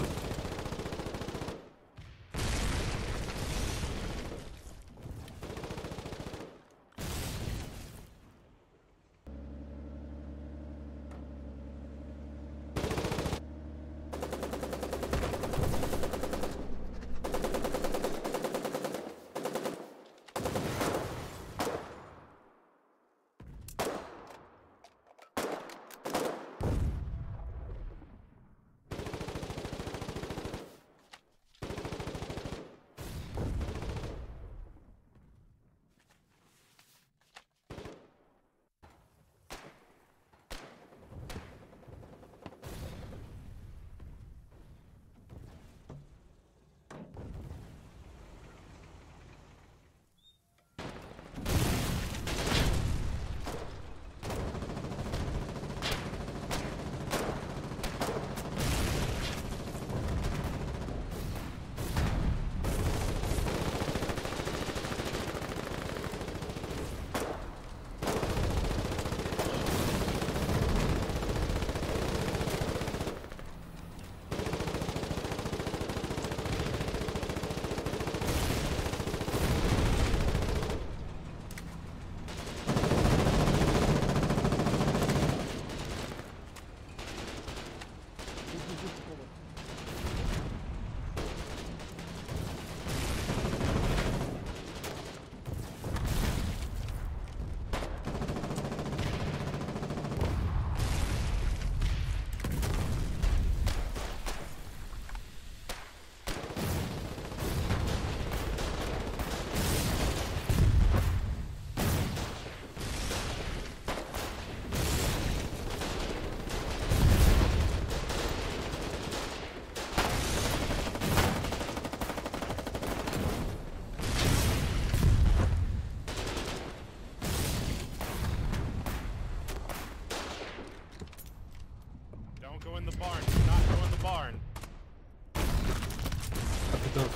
problema.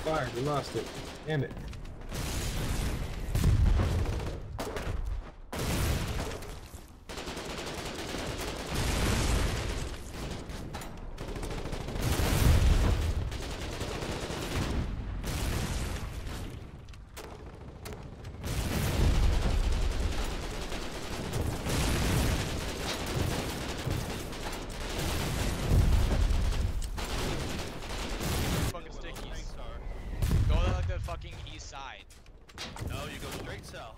It's fire. We lost it. Damn it. Fucking stickies. Go to like the fucking east side. No, you go straight south.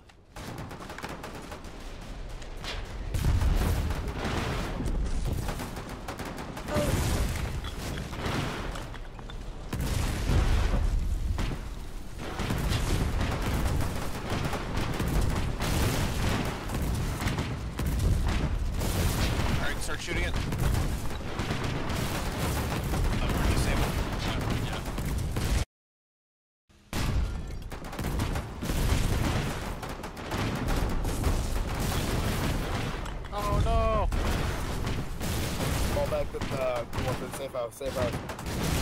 Alright, start shooting it. Up to the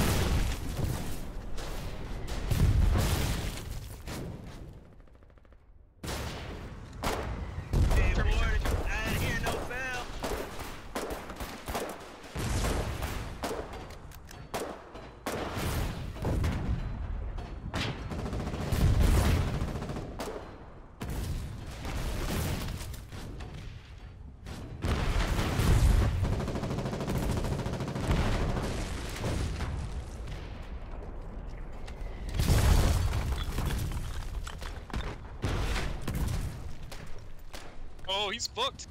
he's booked.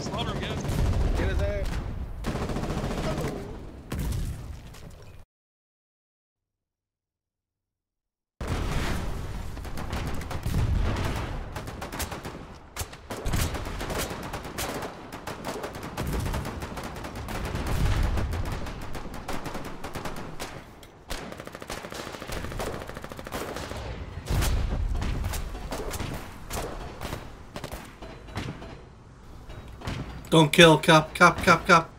Slaughter him, guys. Get his ass. Don't kill, cop, cop, cop, cop.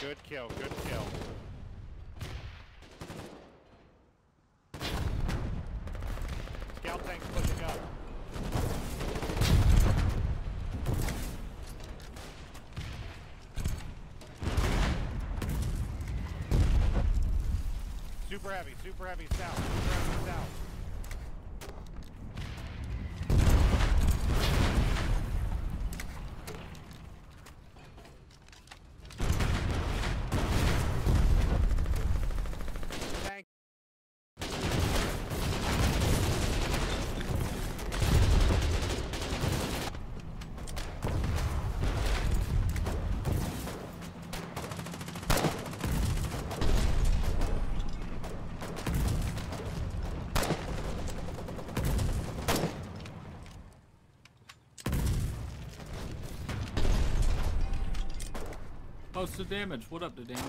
Good kill, good kill. Scout tank's Super heavy, super heavy south, super heavy south. What's the damage? What up, the damage?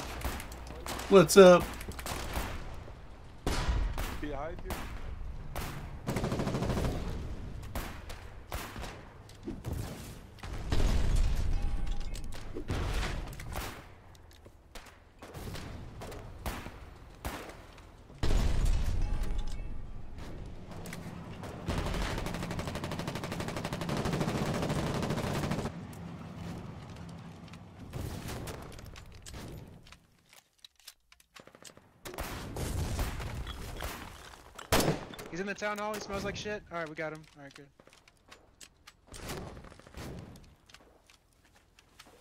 What's up? Behind you. in the town hall. He smells like shit. All right, we got him. All right, good.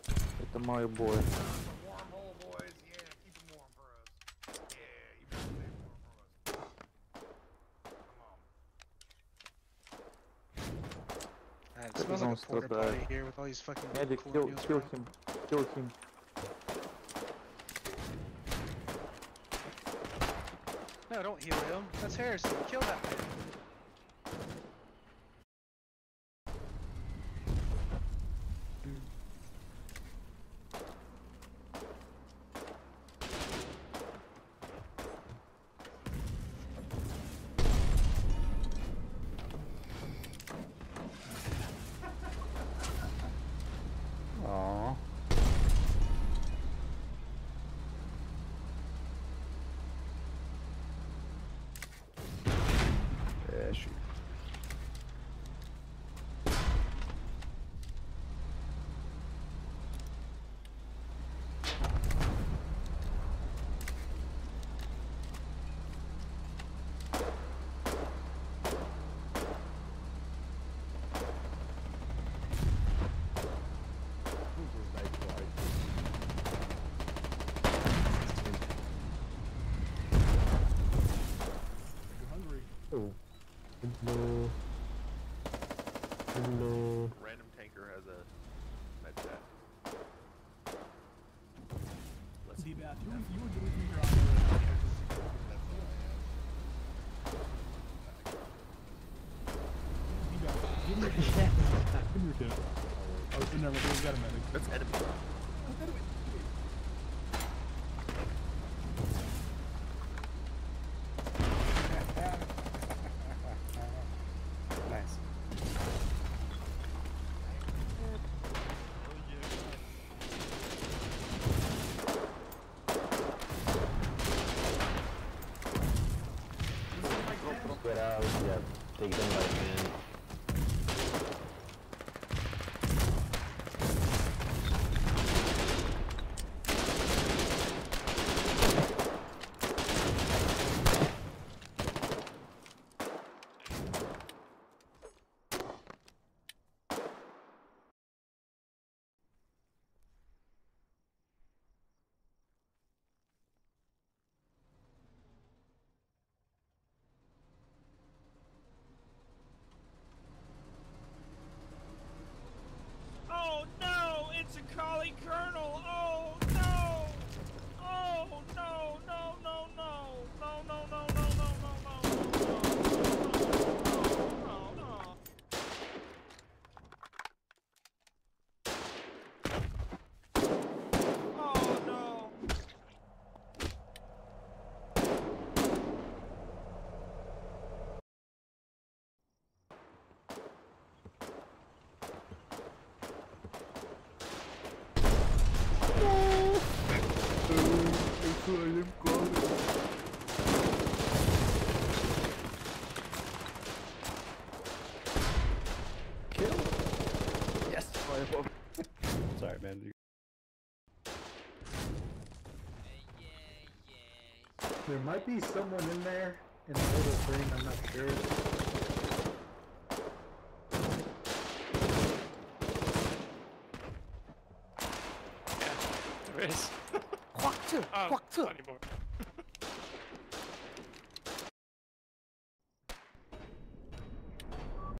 Get the Mario boy. It smells like a porta potty here with all these fucking. Yeah, kill, kill him. Kill him. No, don't heal him. That's Harrison. Kill that man. issue. Hello. Hello. Random tanker has a med pack. Let's see, Beth. You, you were doing your Give me your kit. Give me your kit. Oh, oh, never mind. We got a medic. That's enemy. That's enemy. Kill. Yes. Sorry, man. There might be someone in there in the little thing. I'm not sure. Yeah, There is. 刮蹭